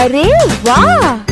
अरे वाह!